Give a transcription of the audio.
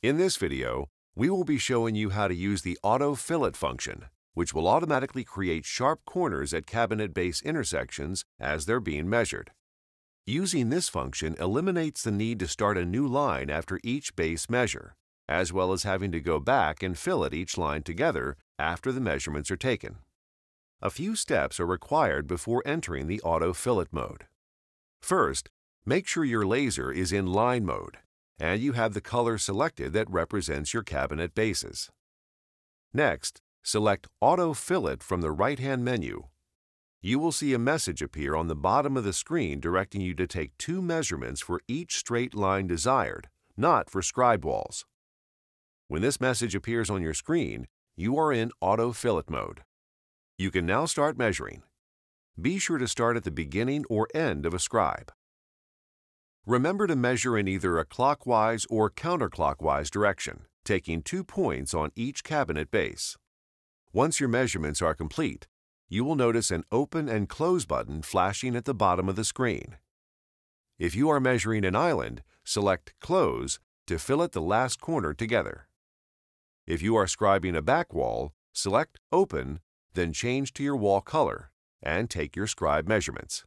In this video, we will be showing you how to use the Auto Fillet function, which will automatically create sharp corners at cabinet base intersections as they're being measured. Using this function eliminates the need to start a new line after each base measure, as well as having to go back and fillet each line together after the measurements are taken. A few steps are required before entering the Auto Fillet mode. First, make sure your laser is in line mode and you have the color selected that represents your cabinet bases. Next, select Auto Fillet from the right-hand menu. You will see a message appear on the bottom of the screen directing you to take two measurements for each straight line desired, not for scribe walls. When this message appears on your screen, you are in Auto Fillet mode. You can now start measuring. Be sure to start at the beginning or end of a scribe. Remember to measure in either a clockwise or counterclockwise direction, taking two points on each cabinet base. Once your measurements are complete, you will notice an Open and Close button flashing at the bottom of the screen. If you are measuring an island, select Close to fillet the last corner together. If you are scribing a back wall, select Open, then change to your wall color, and take your scribe measurements.